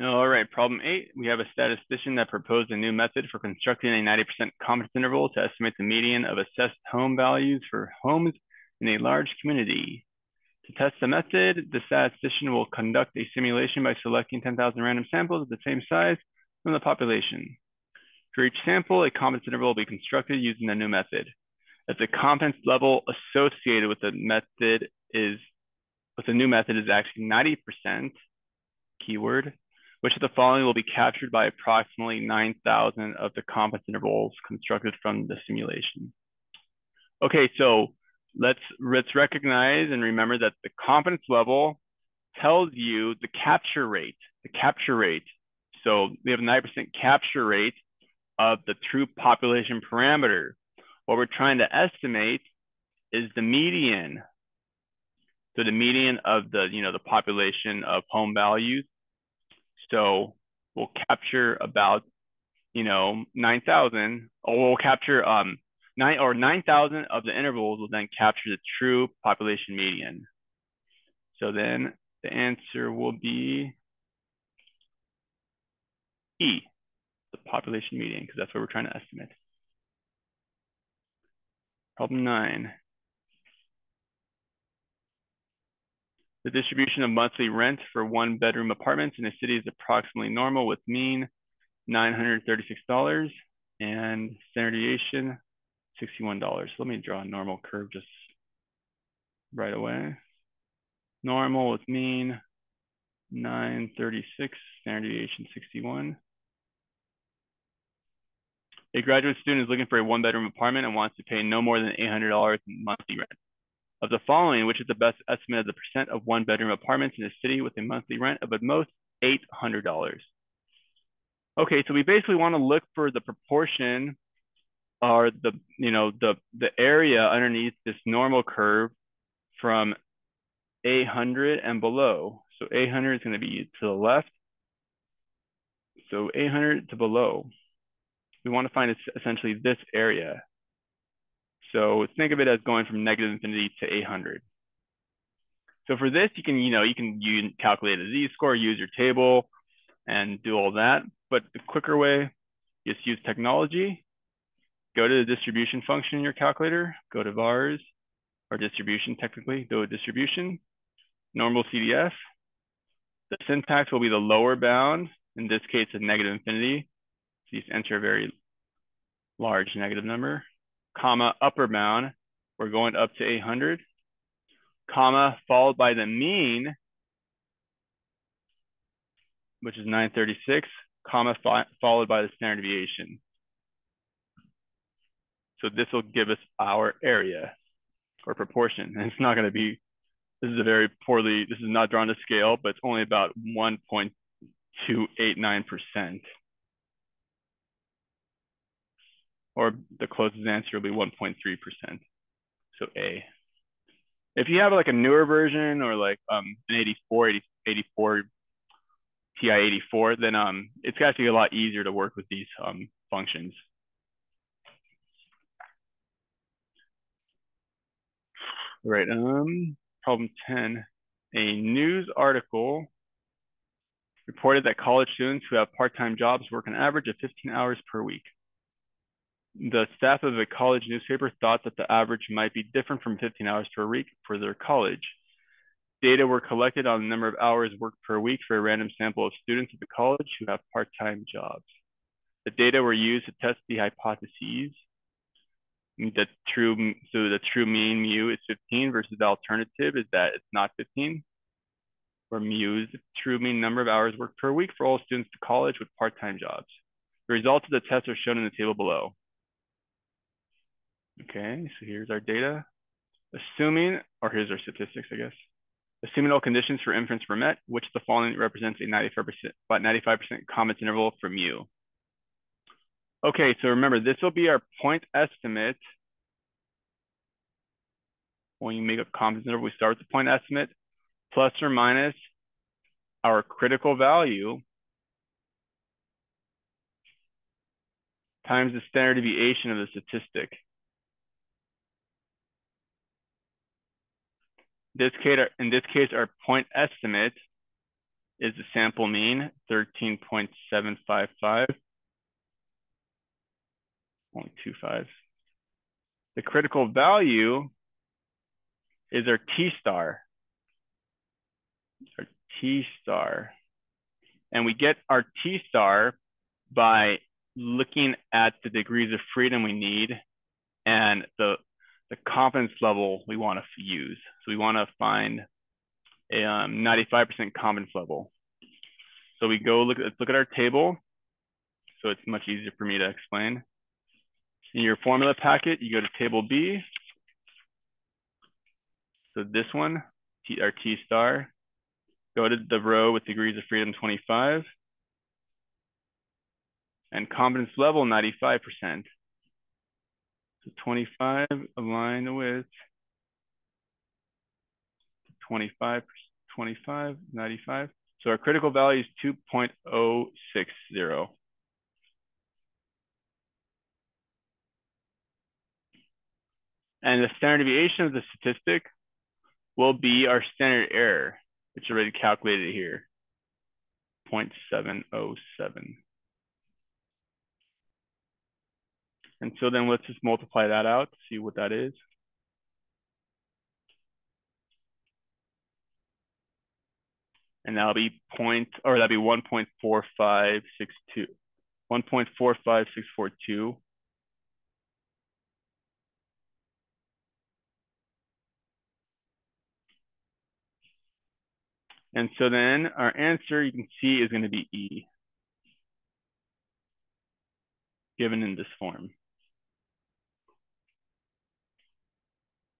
All right, problem eight. We have a statistician that proposed a new method for constructing a 90% confidence interval to estimate the median of assessed home values for homes in a large community. To test the method, the statistician will conduct a simulation by selecting 10,000 random samples of the same size from the population. For each sample, a confidence interval will be constructed using the new method. If the confidence level associated with the method is with the new method is actually 90%, keyword, which of the following will be captured by approximately 9,000 of the confidence intervals constructed from the simulation. Okay, so let's, let's recognize and remember that the confidence level tells you the capture rate, the capture rate. So we have a 9% capture rate of the true population parameter. What we're trying to estimate is the median. So the median of the, you know, the population of home values so we'll capture about, you know, 9,000, or we'll capture um, nine or 9,000 of the intervals will then capture the true population median. So then the answer will be E, the population median, because that's what we're trying to estimate. Problem nine. The distribution of monthly rent for one bedroom apartments in a city is approximately normal with mean $936 and standard deviation $61. So Let me draw a normal curve just right away. Normal with mean 936, standard deviation 61. A graduate student is looking for a one bedroom apartment and wants to pay no more than $800 in monthly rent. Of the following, which is the best estimate of the percent of one bedroom apartments in a city with a monthly rent of at most $800? Okay, so we basically want to look for the proportion or the, you know, the, the area underneath this normal curve from 800 and below. So 800 is going to be to the left. So 800 to below. We want to find essentially this area. So think of it as going from negative infinity to 800. So for this, you can, you know, you can you calculate a z-score, use your table, and do all that. But the quicker way, just use technology. Go to the distribution function in your calculator. Go to vars, or distribution technically. Go to distribution, normal CDF. The syntax will be the lower bound. In this case, a negative infinity. So you just enter a very large negative number comma, upper bound, we're going up to 800, comma, followed by the mean, which is 936, comma, followed by the standard deviation. So this will give us our area or proportion. And it's not going to be, this is a very poorly, this is not drawn to scale, but it's only about 1.289% or the closest answer will be 1.3%. So A. If you have like a newer version or like um, an 84, 80, 84 TI 84, then um, it's actually a lot easier to work with these um, functions. All right, um, problem 10. A news article reported that college students who have part-time jobs work an average of 15 hours per week the staff of a college newspaper thought that the average might be different from 15 hours per week for their college. Data were collected on the number of hours worked per week for a random sample of students at the college who have part-time jobs. The data were used to test the hypotheses. that true, so the true mean mu is 15 versus the alternative is that it's not 15, where mu is the true mean number of hours worked per week for all students to college with part-time jobs. The results of the test are shown in the table below. Okay, so here's our data. Assuming, or here's our statistics, I guess. Assuming all conditions for inference were met, which the following represents a 95%, about 95% confidence interval for mu. Okay, so remember, this will be our point estimate. When you make a confidence interval, we start with the point estimate, plus or minus our critical value times the standard deviation of the statistic. This case, in this case, our point estimate is the sample mean, 13.755. 0.25. The critical value is our T star. Our T star. And we get our T star by looking at the degrees of freedom we need and the, the confidence level we want to use. So we want to find a 95% um, confidence level. So we go look, let's look at our table. So it's much easier for me to explain. In your formula packet, you go to table B. So this one, T, our T star, go to the row with degrees of freedom 25 and confidence level 95%. So 25 aligned with 25, 25, 95. So our critical value is 2.060. And the standard deviation of the statistic will be our standard error, which already calculated here, 0.707. And so then let's just multiply that out, to see what that is. And that'll be point, or that'll be 1.4562, 1.45642 And so then our answer you can see is going to be E, given in this form.